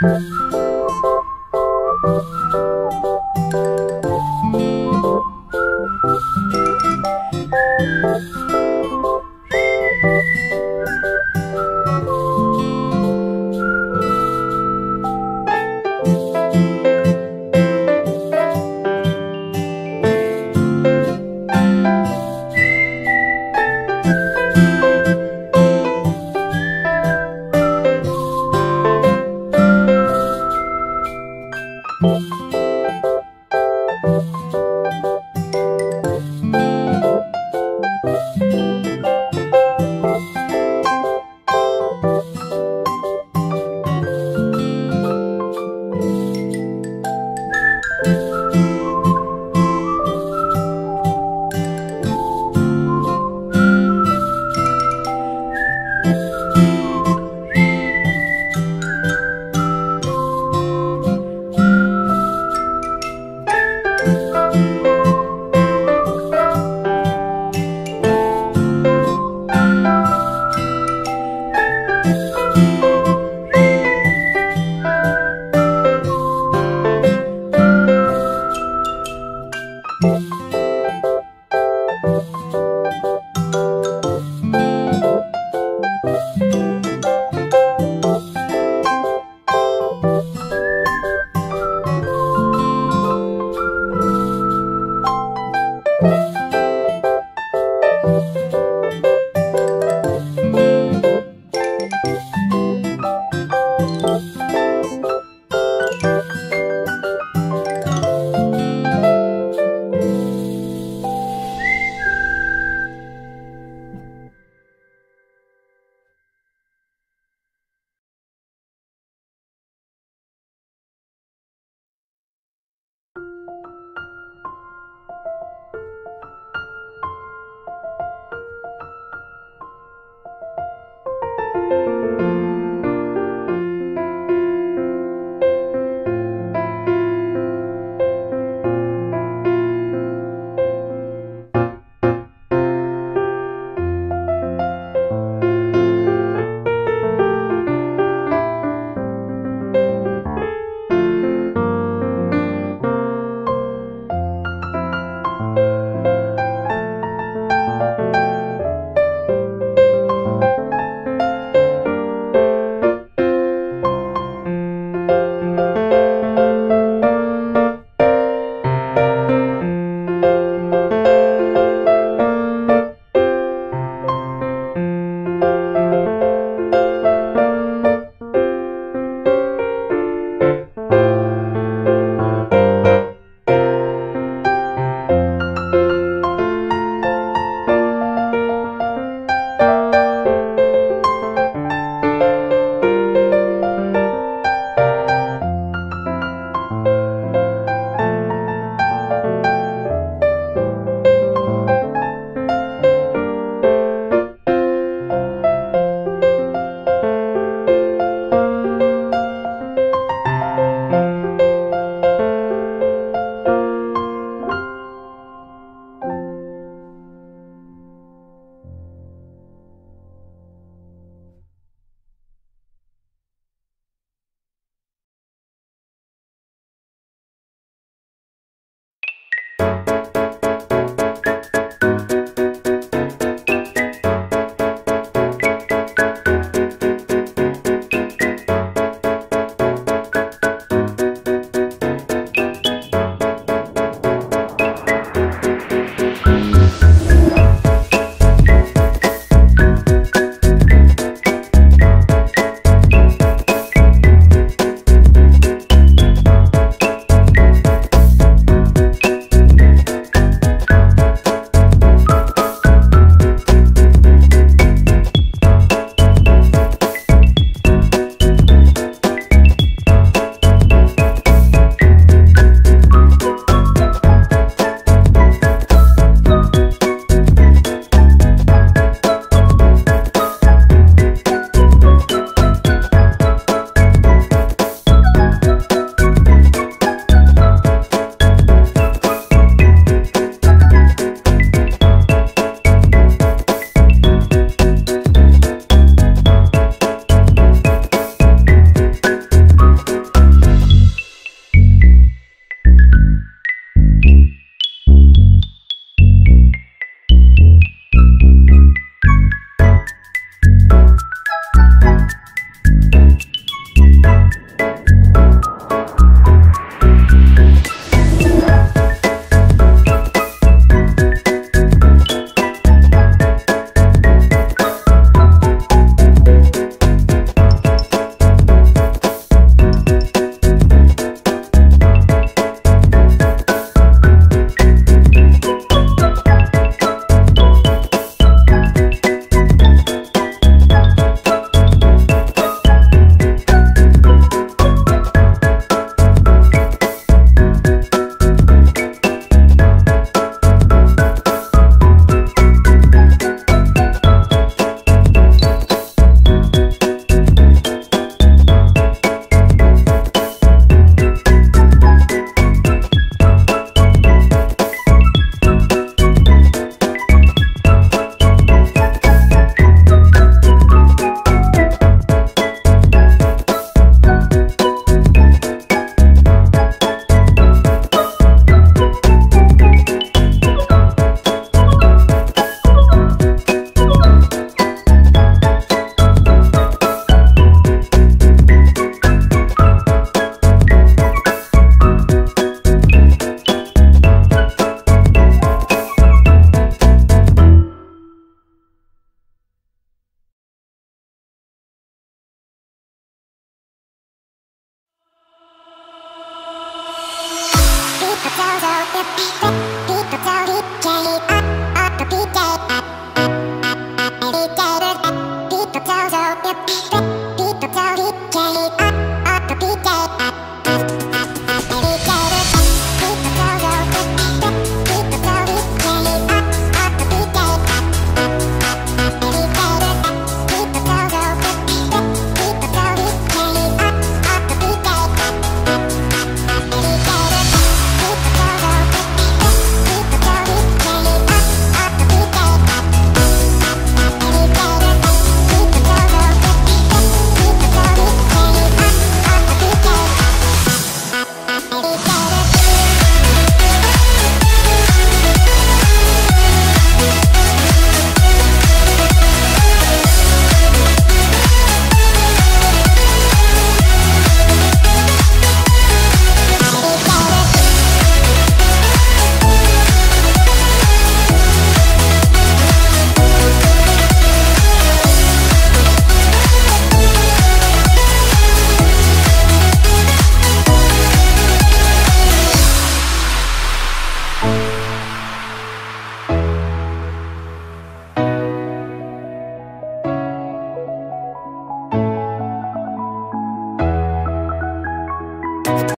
Thank you. 「ピっピ」